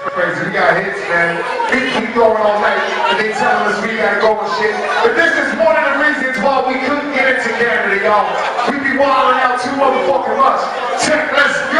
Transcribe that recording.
We got hits, man. We keep going all night, and they telling us we gotta go and shit. But this is one of the reasons why we couldn't get into Canada, y'all. We be wilding out too motherfucking much. Check, let's go.